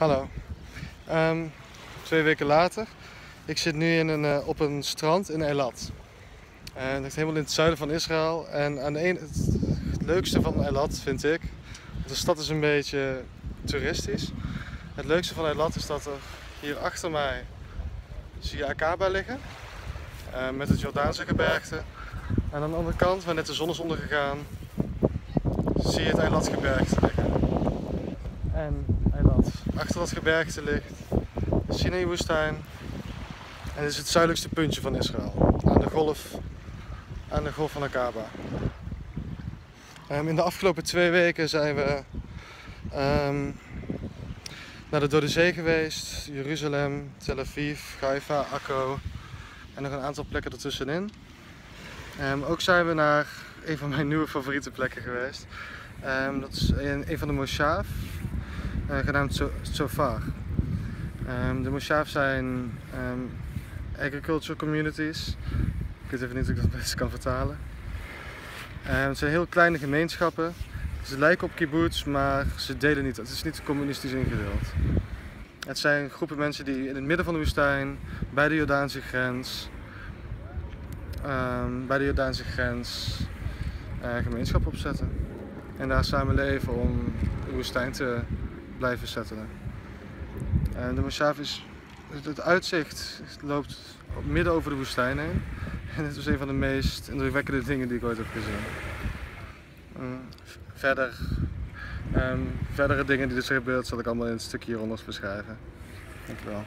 Hallo. Ehm, twee weken later. Ik zit nu in een, eh, op een strand in Eilat. En dat is helemaal in het zuiden van Israël. En aan het, leukste van Eilat vind ik. want De stad is een beetje toeristisch. Het leukste van Eilat is dat er hier achter mij zie je Akaba liggen. eh, met het Jordaanse gebergte. En aan de andere kant, waar net de zon is ondergegaan, zie je het Eilatgebergte liggen. En Eilat. Achter dat gebergte ligt de Sinai-woestijn. En is het zuidelijkste puntje van Israël. Aan de golf, aan de golf van Akaba. Ehm, in de afgelopen twee weken zijn we ehm, naar de Dode Zee geweest. Jeruzalem, Tel Aviv, Haifa, Akko. En nog een aantal plekken ertussenin. Ehm, ook zijn we naar een van mijn nieuwe favoriete plekken geweest. Dat is een, van de Moshav, genaamd Zo- Zofar. Ehm, de Moshav zijn ehm, agricultural communities. Ik weet even niet hoe ik dat best kan vertalen. Ehm, het zijn heel kleine gemeenschappen. Ze lijken op kibbutz, maar ze delen niet. Het is niet communistisch ingedeeld. Het zijn groepen mensen die in het midden van de woestijn, bij de Jordaanse grens, ehm, bij de Jordaanse grens eh, gemeenschap opzetten. En daar samen leven om de woestijn te blijven settelen. En de Moshav is, het- uitzicht loopt op- midden over de woestijn heen. En het was een van de meest indrukwekkende dingen die ik ooit heb gezien. Mm, verder, ehm, verdere dingen die er zijn gebeurd zal ik allemaal in het stukje hieronder beschrijven. Dankjewel.